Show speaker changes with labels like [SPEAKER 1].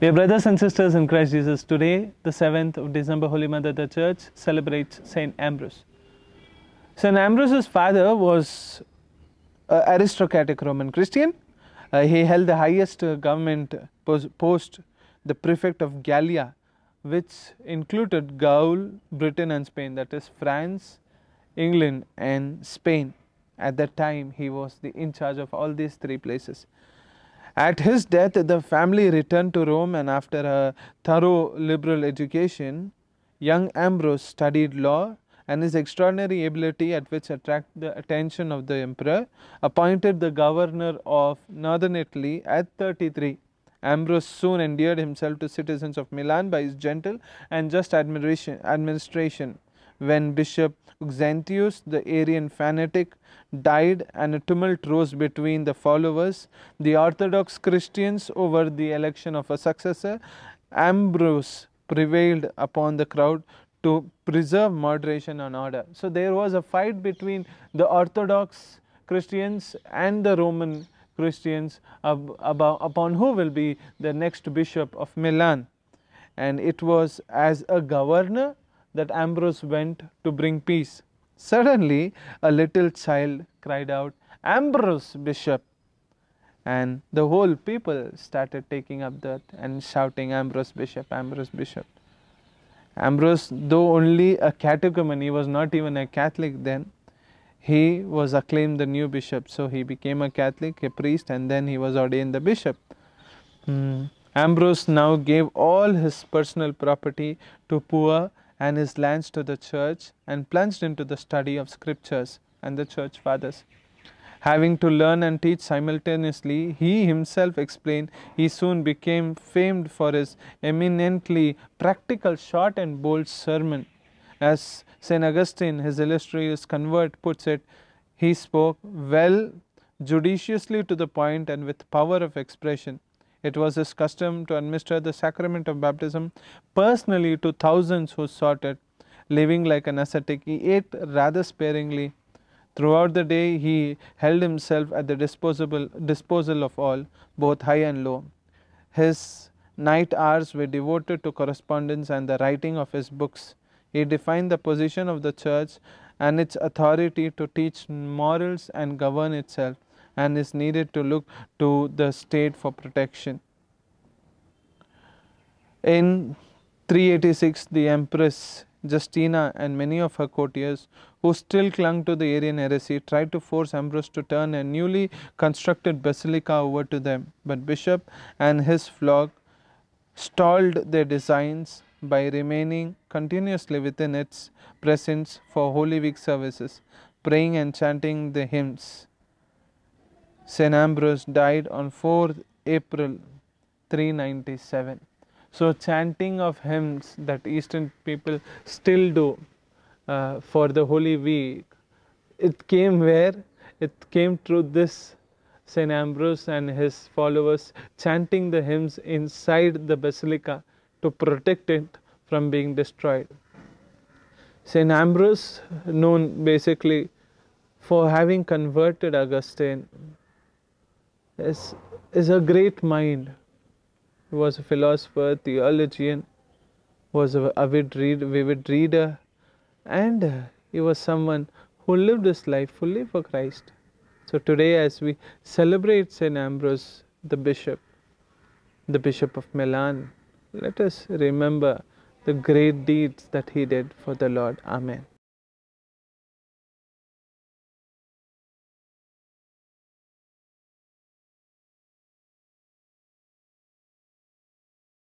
[SPEAKER 1] Dear brothers and sisters in Christ Jesus, today, the 7th of December, Holy Mother, the Church celebrates Saint Ambrose. Saint Ambrose's father was an aristocratic Roman Christian. Uh, he held the highest uh, government pos- post, the prefect of Gallia, which included Gaul, Britain, and Spain, that is, France, England, and Spain. At that time, he was the, in charge of all these three places. At his death, the family returned to Rome, and after a thorough liberal education, young Ambrose studied law and his extraordinary ability at which attracted the attention of the emperor appointed the governor of northern Italy at 33. Ambrose soon endeared himself to citizens of Milan by his gentle and just administration. When Bishop Auxentius, the Arian fanatic, died and a tumult rose between the followers, the Orthodox Christians over the election of a successor, Ambrose prevailed upon the crowd to preserve moderation and order. So there was a fight between the Orthodox Christians and the Roman Christians ab- about, upon who will be the next bishop of Milan. And it was as a governor that Ambrose went to bring peace. Suddenly, a little child cried out, Ambrose, bishop! And the whole people started taking up that and shouting, Ambrose, bishop, Ambrose, bishop. Ambrose, though only a catechumen, he was not even a Catholic then, he was acclaimed the new bishop. So he became a Catholic, a priest, and then he was ordained the bishop. Hmm. Ambrose now gave all his personal property to poor and his lands to the church and plunged into the study of scriptures and the church fathers. Having to learn and teach simultaneously, he himself explained he soon became famed for his eminently practical, short, and bold sermon. As St. Augustine, his illustrious convert, puts it, he spoke well, judiciously to the point, and with power of expression. It was his custom to administer the sacrament of baptism personally to thousands who sought it. Living like an ascetic, he ate rather sparingly Throughout the day, he held himself at the disposable, disposal of all, both high and low. His night hours were devoted to correspondence and the writing of his books. He defined the position of the church and its authority to teach morals and govern itself, and is needed to look to the state for protection. In 386, the Empress Justina and many of her courtiers who still clung to the Arian heresy tried to force Ambrose to turn a newly constructed basilica over to them, but Bishop and his flock stalled their designs by remaining continuously within its presence for Holy Week services, praying and chanting the hymns. St. Ambrose died on 4th April 397. So, chanting of hymns that Eastern people still do uh, for the Holy Week, it came where? It came through this St. Ambrose and his followers chanting the hymns inside the basilica to protect it from being destroyed. St. Ambrose, known basically for having converted Augustine, is, is a great mind he was a philosopher, theologian, was a avid read, vivid reader, and he was someone who lived his life fully for Christ. So today, as we celebrate Saint Ambrose, the bishop, the bishop of Milan, let us remember the great deeds that he did for the Lord. Amen.